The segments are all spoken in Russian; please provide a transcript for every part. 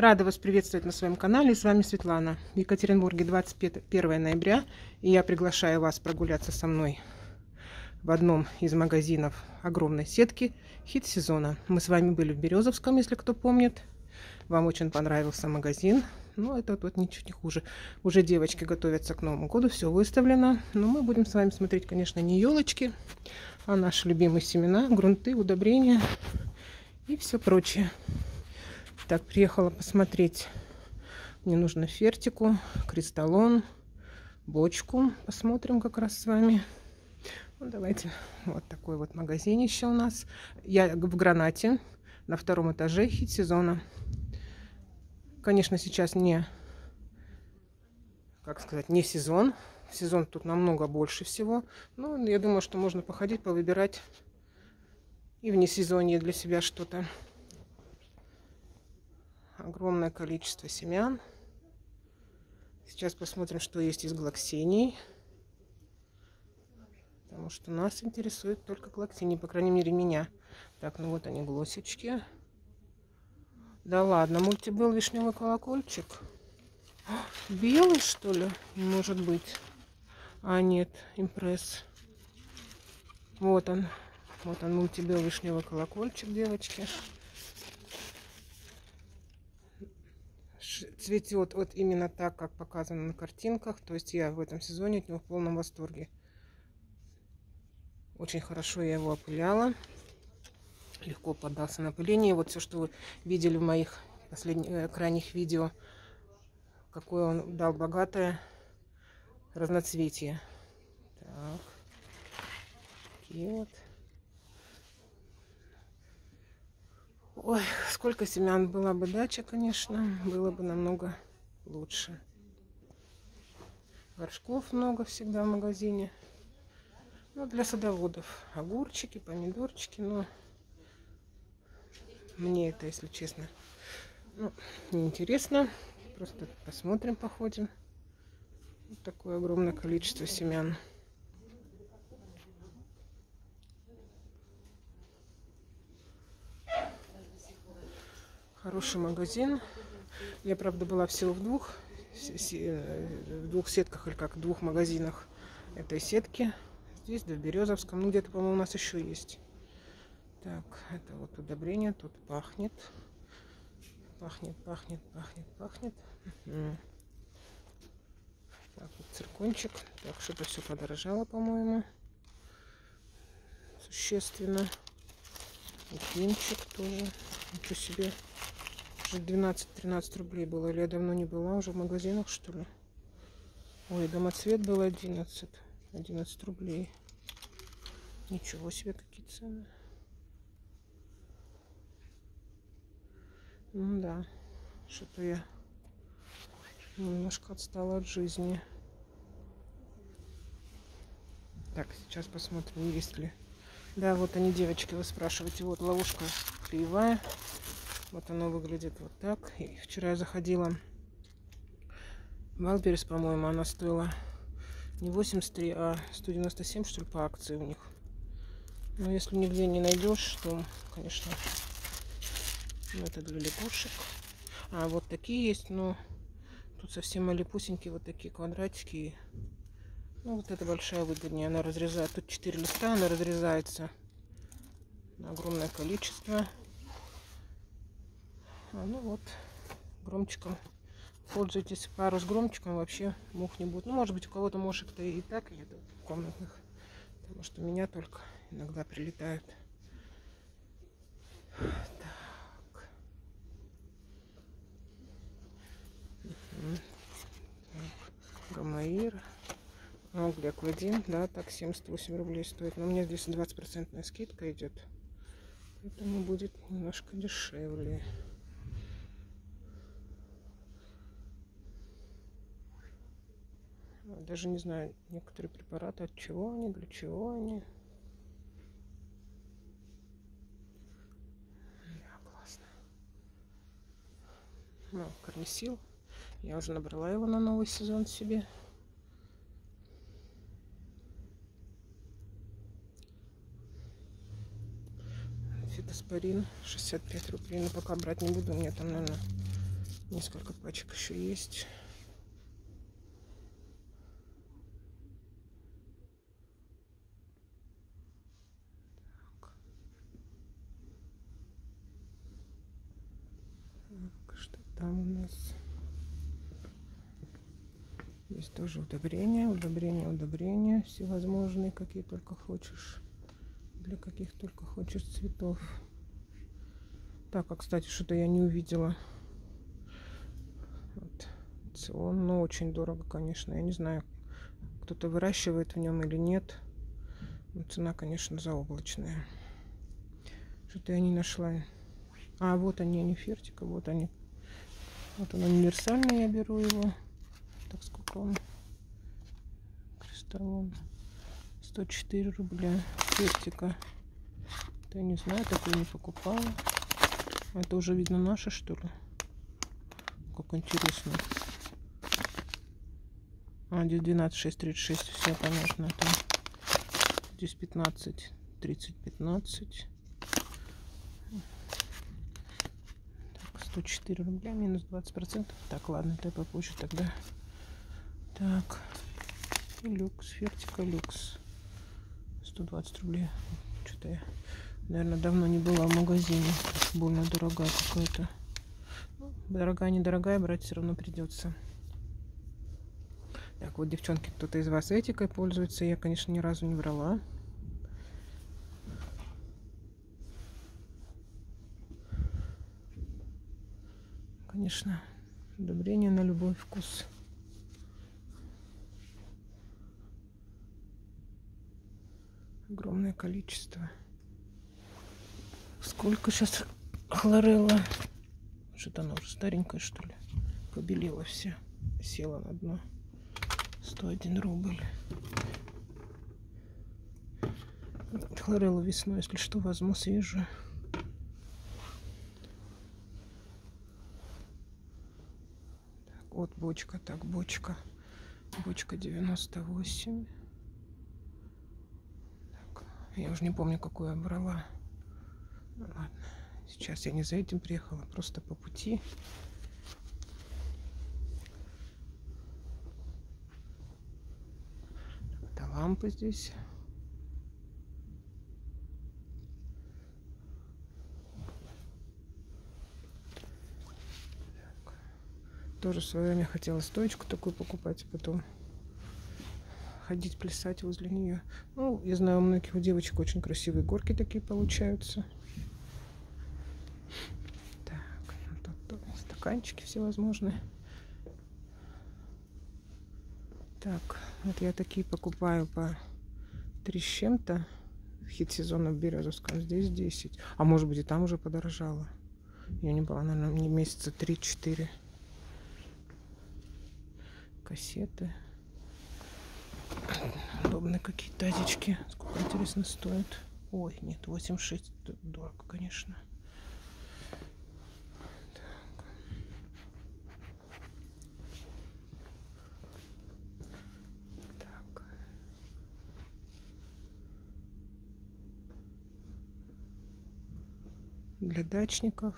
Рада вас приветствовать на своем канале. С вами Светлана. В Екатеринбурге 21 ноября. И я приглашаю вас прогуляться со мной в одном из магазинов огромной сетки «Хит сезона». Мы с вами были в Березовском, если кто помнит. Вам очень понравился магазин. Ну, это вот ничуть не хуже. Уже девочки готовятся к Новому году, все выставлено. Но мы будем с вами смотреть, конечно, не елочки, а наши любимые семена, грунты, удобрения и все прочее. Так, приехала посмотреть. Мне нужно фертику, кристаллон, бочку. Посмотрим как раз с вами. Ну, давайте. Вот такой вот магазинище у нас. Я в гранате на втором этаже хит сезона. Конечно, сейчас не, как сказать, не сезон. Сезон тут намного больше всего. Ну, я думаю, что можно походить, повыбирать и вне сезонье для себя что-то огромное количество семян. Сейчас посмотрим, что есть из глоксений. Потому что нас интересует только глоксини, по крайней мере, меня. Так, ну вот они, глосечки. Да ладно, мультибел вишневый колокольчик. Белый, что ли? Может быть. А, нет, импресс. Вот он. Вот он, мультибел вишневый колокольчик, девочки. Цветет вот именно так, как показано на картинках. То есть я в этом сезоне от него в полном восторге. Очень хорошо я его опыляла. Легко поддался на пыление. Вот все, что вы видели в моих последних, э, крайних видео, какое он дал богатое разноцветие. Так. Вот. Ой, сколько семян была бы дача, конечно, было бы намного лучше. Горшков много всегда в магазине. Ну, для садоводов. Огурчики, помидорчики, но мне это, если честно, ну, неинтересно. Просто посмотрим, походим. Вот такое огромное количество семян. Хороший магазин. Я, правда, была всего в двух, в двух сетках, или как, в двух магазинах этой сетки. Здесь, да, в Березовском. Ну, где-то, по-моему, у нас еще есть. Так, это вот удобрение. Тут пахнет. Пахнет, пахнет, пахнет, пахнет. Так, вот циркончик. Так, что-то все подорожало, по-моему. Существенно. И тоже. Ничего себе. Уже 12-13 рублей было. Или я давно не была уже в магазинах, что ли? Ой, домоцвет был 11. 11 рублей. Ничего себе, какие цены. Ну да, что-то я немножко отстала от жизни. Так, сейчас посмотрим, есть ли. Да, вот они, девочки, вы спрашиваете. Вот ловушка кривая. Вот оно выглядит вот так. И вчера я заходила в Алберес, по-моему, она стоила не 83, а 197, что ли, по акции у них. Но если нигде не найдешь, то, конечно, ну, это для лягушек. А вот такие есть, но тут совсем малепусенькие вот такие квадратики. Ну, вот эта большая выгоднее. Она разрезает. Тут 4 листа, она разрезается на огромное количество. А, ну вот, громчиком пользуйтесь. Пару с громчиком вообще мух не будет. Ну, может быть, у кого-то мошек-то и так нет комнатных. Потому что у меня только иногда прилетают. Так. Гамаир. Англик один, да, так 78 рублей стоит. Но у меня здесь 20% скидка идет. Поэтому будет немножко дешевле. Даже не знаю некоторые препараты, от чего они, для чего они. Да, классно. Ну, корнисил. Я уже набрала его на новый сезон себе. Фитоспорин 65 рублей. Но пока брать не буду. У меня там, наверное, Несколько пачек еще есть. Так, что там у нас? Здесь тоже удобрения, удобрения, удобрения всевозможные, какие только хочешь. Для каких только хочешь цветов. Так, а кстати, что-то я не увидела. Вот. Он, ну, очень дорого, конечно. Я не знаю, кто-то выращивает в нем или нет. Но цена, конечно, заоблачная. Что-то я не нашла. А, вот они, они фертика, вот они. Вот он универсальный, я беру его. Так, сколько он? Кристаллон. 104 рубля. Фертика. Это я не знаю, такую не покупала. Это уже видно наше, что ли? Как интересно. А, здесь 12, 6, 36. Все понятно. Там здесь 15, 30, 15. Так, 104 рубля минус 20 процентов. Так, ладно, это попозже тогда. Так, люкс, фертика люкс. 120 рублей. Что-то я, наверное, давно не была в магазине. Больно дорогая какая-то. Ну, дорогая, недорогая, брать все равно придется. Так, вот, девчонки, кто-то из вас этикой пользуется. Я, конечно, ни разу не брала. Конечно, удобрение на любой вкус. огромное количество. Сколько сейчас хлорелла? Что-то она уже старенькая, что ли? Побелела все. Села на дно. 101 рубль. Хлореллу весной, если что, возьму свежую. Так, вот бочка, так, бочка. Бочка 98. Я уже не помню, какую я брала. Ну, ладно. Сейчас я не за этим приехала, просто по пути. Это лампа здесь. Тоже в свое время хотела стоечку такую покупать, а потом ходить, плясать возле нее. Ну, я знаю, у многих у девочек очень красивые горки такие получаются. Так, ну, тут, тут стаканчики всевозможные. Так, вот я такие покупаю по 3 с чем-то. Хит сезона в Березовском. Здесь 10. А может быть и там уже подорожало. Я не была, наверное, не месяца 3-4. Кассеты. Удобные какие тазички. Сколько, интересно, стоит? Ой, нет, 86. Дорого, конечно. Для дачников.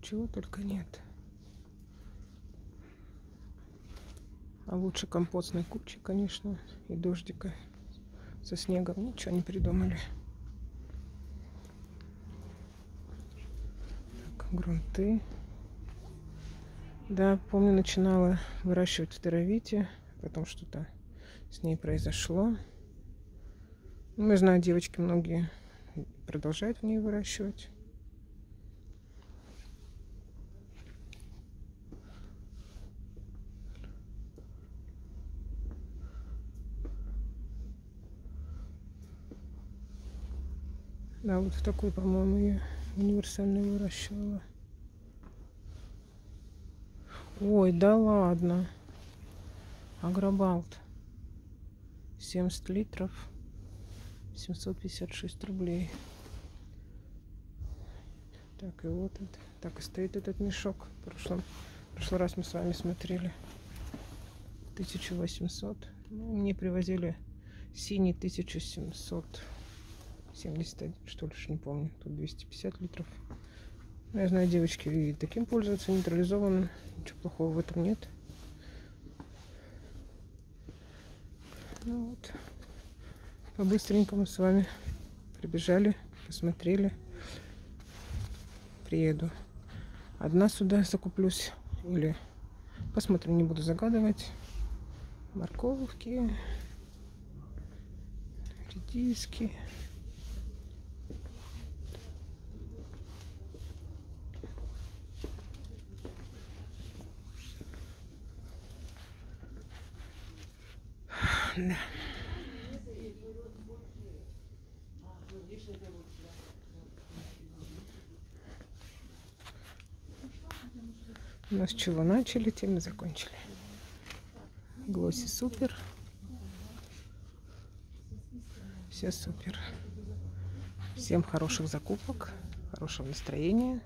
Чего только нет. А лучше компостной кучи, конечно, и дождика со снегом. Ничего не придумали. Так, грунты. Да, помню, начинала выращивать в Теравите. Потом что-то с ней произошло. Ну, я знаю, девочки многие продолжают в ней выращивать. Да, вот в такой, по-моему, я универсальный выращивала. Ой, да ладно. Агробалт. 70 литров. 756 рублей. Так, и вот это. Так и стоит этот мешок. В прошлом, в прошлый раз мы с вами смотрели. 1800. Ну, мне привозили синий 1700. 71, что ли, не помню. Тут 250 литров. Я знаю, девочки и таким пользуются, нейтрализованным. Ничего плохого в этом нет. Ну вот. По-быстренькому с вами прибежали, посмотрели. Приеду. Одна сюда закуплюсь. Или посмотрим, не буду загадывать. Морковки. Редиски. Да. У нас чего начали, тем и закончили. Глосси супер. Все супер. Всем хороших закупок, хорошего настроения.